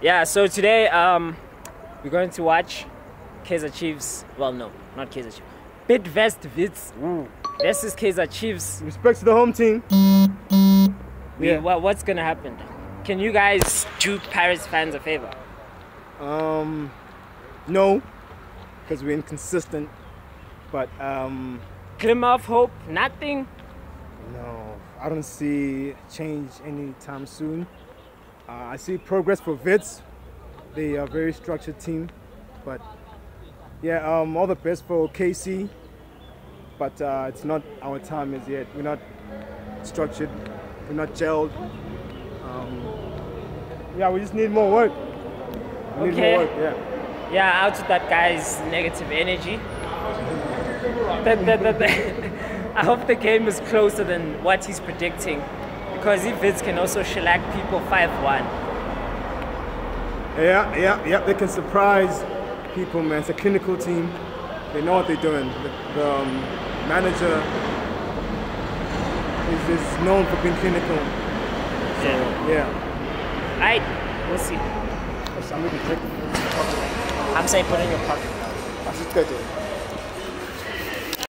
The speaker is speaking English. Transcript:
Yeah, so today um, we're going to watch Kaizer Chiefs. Well, no, not Kaizer Chiefs. Bidvest Wits versus Kaizer Chiefs. Respect to the home team. We, Yeah. what, what's gonna happen? Can you guys do Paris fans a favor? Um, no, because we're inconsistent. But um, Glimmer of hope? Nothing. no, I don't see change anytime soon. Uh, I see progress for Wits. They are a very structured team. But yeah, um, all the best for KC. But uh, it's not our time as yet. We're not structured. We're not gelled. Um, yeah, we just need more work. We need Okay. more work. Yeah. Yeah, out of that guy's negative energy. The- the- the- I hope the game is closer than what he's predicting. Because if Wits can also shellac people 5 1. Yeah, yeah, yeah. They can surprise people, man. It's a clinical team. They know what they're doing. The, the um, manager is, is known for being clinical. Yeah. Yeah. Alright, we'll see. Somebody drink. I'm saying put in your pocket. That's just good.